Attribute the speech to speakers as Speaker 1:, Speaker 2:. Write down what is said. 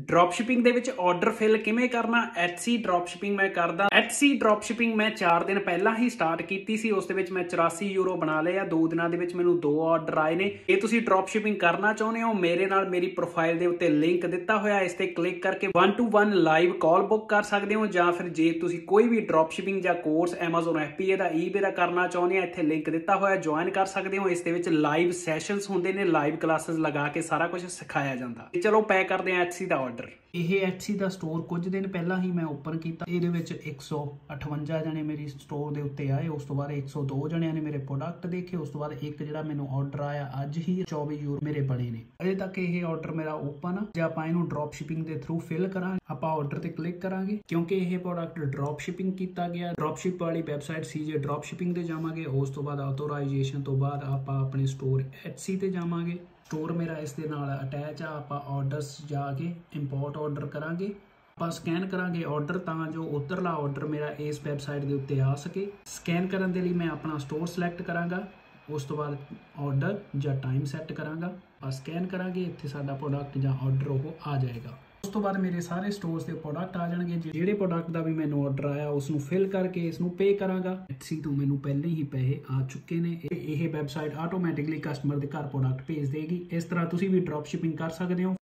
Speaker 1: ਡ੍ਰੌਪਸ਼ਿਪਿੰਗ ਦੇ ਵਿੱਚ order fill ਕਿਵੇਂ ਕਰਨਾ? Etsy ਡ੍ਰੌਪ ਸ਼ਿਪਿੰਗ ਮੈਂ ਕਰਦਾ। Etsy ਡ੍ਰੌਪ ਮੈਂ 4 ਦਿਨ ਪਹਿਲਾਂ ਹੀ ਸਟਾਰਟ ਕੀਤੀ ਸੀ। ਉਸ ਦੇ ਵਿੱਚ ਮੈਂ 84 ਯੂਰੋ ਬਣਾ ਲਏ ਆ। 2 ਦਿਨਾਂ ਦੇ ਵਿੱਚ ਮੈਨੂੰ ਦੋ ਆਰਡਰ ਆਏ ਨੇ। ਇਹ ਤੁਸੀਂ ਡ੍ਰੌਪ ਕਰਨਾ ਚਾਹੁੰਦੇ ਹੋ, ਮੇਰੇ ਨਾਲ ਮੇਰੀ ਪ੍ਰੋਫਾਈਲ ਦੇ ਉੱਤੇ ਲਿੰਕ ਦਿੱਤਾ ਹੋਇਆ ਇਸ ਤੇ ਕਲਿੱਕ ਕਰਕੇ 1 ਟੂ 1 ਲਾਈਵ ਕਾਲ ਬੁੱਕ ਕਰ ਸਕਦੇ ਹੋ, ਜਾਂ ਫਿਰ ਜੇ ਤੁਸੀਂ ਕੋਈ ਵੀ ਡ੍ਰੌਪਸ਼ਿਪਿੰਗ ਜਾਂ ਕੋਰਸ Amazon FBA ਦਾ eBay ਦਾ ਕਰਨਾ ਚਾਹੁੰਦੇ ਆ, ਇੱਥੇ ਲਿੰਕ ਦਿੱਤਾ ਹੋਇਆ ਜੁਆਇਨ ਕਰ ਸਕਦੇ ਹੋ। ਇਸ ਦੇ ਵਿੱਚ ਲਾਈਵ ਸੈਸ਼ਨਸ ਹੁੰਦੇ ਨੇ। ਲਾਈਵ ਕਲਾਸਿਸ ਲਗਾ ਕੇ ਸਾਰਾ ਕੁਝ ਸਿਖਾਇਆ ਜਾਂਦਾ। ਚਲੋ, ਪੈ ਕਰਦੇ ਆ Etsy ਦਾ ਆਰਡਰ ਇਹ Etsy ਦਾ ਸਟੋਰ ਕੁਝ ਦਿਨ ਪਹਿਲਾਂ ਹੀ ਮੈਂ ਓਪਨ ਕੀਤਾ। ਇਹਦੇ ਵਿੱਚ 158 ਜਣੇ ਮੇਰੀ ਸਟੋਰ ਦੇ ਉੱਤੇ ਆਏ। ਉਸ ਤੋਂ ਬਾਅਦ 102 ਜਣਿਆਂ ਨੇ ਮੇਰੇ ਪ੍ਰੋਡਕਟ ਦੇਖੇ। ਉਸ ਤੋਂ ਬਾਅਦ ਇੱਕ ਜਿਹੜਾ ਮੈਨੂੰ ਆਰਡਰ ਆਇਆ, ਅੱਜ ਹੀ 24 ਯੂਰੋ ਮੇਰੇ ਬਣੇ ਨੇ। ਅਜੇ ਤੱਕ ਇਹ ਆਰਡਰ ਮੇਰਾ ਓਪਨ ਆ। ਜੇ ਆਪਾਂ ਇਹਨੂੰ ਡ੍ਰੌਪ ਸ਼ਿਪਿੰਗ ਦੇ ਥਰੂ ਫਿਲ ਕਰਾਂਗੇ, ਆਪਾਂ ਆਰਡਰ ਤੇ ਕਲਿੱਕ ਕਰਾਂਗੇ। ਕਿਉਂਕਿ ਇਹ ਪ੍ਰੋਡਕਟ ਡ੍ਰੌਪ ਸ਼ਿਪਿੰਗ ਕੀਤਾ ਗਿਆ। ਡ੍ਰੌਪ ਸ਼ਿਪ ਵਾਲੀ ਵੈਬਸਾਈਟ ਸੀਜੇ ਡ੍ਰੌਪ ਸ਼ਿਪਿੰਗ ਤੇ ਜਾਵਾਂਗੇ, ਉਸ ਤੋਂ ਬਾਅਦ ਆਥੋਰਾਈਜੇਸ਼ਨ ਤੋਂ ਬਾਅਦ ਆਪਾਂ ਆਪਣੇ ਸਟੋਰ Etsy ਤੇ ਜਾਵਾਂਗੇ। ਸਟੋਰ ਮੇਰਾ ਇਸ ਦੇ ਨਾਲ ਅਟੈਚ ਆ, ਆਪਾਂ ਆਰਡਰਸ ਜਾ ਕੇ ਇੰਪੋਰਟ ਆਰਡਰ ਕਰਾਂਗੇ। ਆਪਾਂ ਸਕੈਨ ਕਰਾਂਗੇ ਆਰਡਰ ਤਾਂ ਜੋ ਉਤਰਲਾ ਆਰਡਰ ਮੇਰਾ ਇਸ ਵੈਬਸਾਈਟ ਦੇ ਉੱਤੇ ਆ ਸਕੇ। ਸਕੈਨ ਕਰਨ ਦੇ ਲਈ ਮੈਂ ਆਪਣਾ ਸਟੋਰ ਸਿਲੈਕਟ ਕਰਾਂਗਾ, ਉਸ ਤੋਂ ਬਾਅਦ ਆਰਡਰ ਜਾਂ ਟਾਈਮ ਸੈੱਟ ਕਰਾਂਗਾ। ਆਪਾਂ ਸਕੈਨ ਕਰਾਂਗੇ, ਇੱਥੇ ਸਾਡਾ ਪ੍ਰੋਡਕਟ ਜਾਂ ਆਰਡਰ ਉਹ ਆ ਜਾਏਗਾ। ਤੋਂ ਬਾਅਦ ਮੇਰੇ ਸਾਰੇ ਸਟੋਰਸ ਦੇ ਪ੍ਰੋਡਕਟ ਆ ਜਾਣਗੇ। ਜਿਹੜੇ ਪ੍ਰੋਡਕਟ ਦਾ ਵੀ ਮੈਨੂੰ ਆਰਡਰ ਆਇਆ ਉਸ ਨੂੰ ਫਿਲ ਕਰਕੇ ਇਸ ਨੂੰ ਪੇ ਕਰਾਂਗਾ। Etsy ਤੋਂ ਮੈਨੂੰ ਪਹਿਲੇ ਹੀ ਪੈਸੇ ਆ ਚੁੱਕੇ ਨੇ। ਇਹ ਵੈਬਸਾਈਟ ਆਟੋਮੈਟਿਕਲੀ ਕਸਟਮਰ ਦੇ ਘਰ ਪ੍ਰੋਡਕਟ ਭੇਜ ਦੇਗੀ। ਇਸ ਤਰ੍ਹਾਂ ਤੁਸੀਂ ਵੀ ਡ੍ਰੌਪ ਸ਼ਿਪਿੰਗ ਕਰ ਸਕਦੇ ਹੋ।